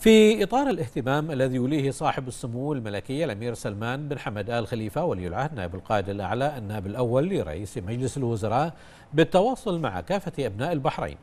في إطار الاهتمام الذي يوليه صاحب السمو الملكي الأمير سلمان بن حمد آل خليفة ولي العهد نائب القائد الأعلى النائب الأول لرئيس مجلس الوزراء بالتواصل مع كافة أبناء البحرين.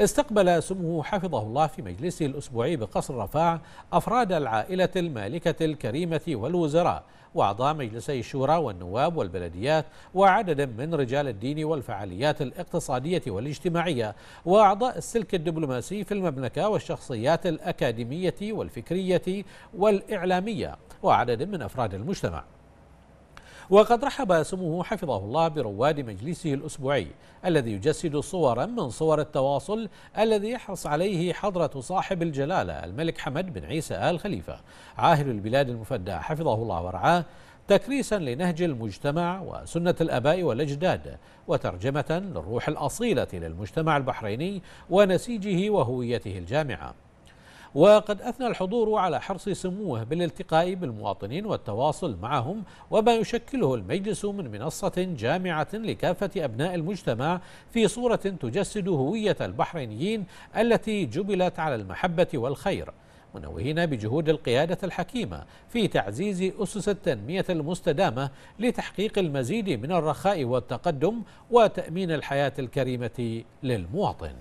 استقبل سموه حفظه الله في مجلسه الأسبوعي بقصر رفاع أفراد العائلة المالكة الكريمة والوزراء وأعضاء مجلسي الشورى والنواب والبلديات وعدد من رجال الدين والفعاليات الاقتصادية والاجتماعية وأعضاء السلك الدبلوماسي في المملكة والشخصيات الأكاديمية والفكرية والإعلامية وعدد من أفراد المجتمع. وقد رحب سموه حفظه الله برواد مجلسه الأسبوعي الذي يجسد صورا من صور التواصل الذي يحرص عليه حضرة صاحب الجلالة الملك حمد بن عيسى آل خليفة. عاهل البلاد المفدى حفظه الله ورعاه تكريسا لنهج المجتمع وسنة الأباء والأجداد وترجمة للروح الأصيلة للمجتمع البحريني ونسيجه وهويته الجامعة. وقد أثنى الحضور على حرص سموه بالالتقاء بالمواطنين والتواصل معهم وما يشكله المجلس من منصة جامعة لكافة أبناء المجتمع في صورة تجسد هوية البحرينيين التي جبلت على المحبة والخير. منوهين بجهود القيادة الحكيمة في تعزيز أسس التنمية المستدامة لتحقيق المزيد من الرخاء والتقدم وتأمين الحياة الكريمة للمواطن.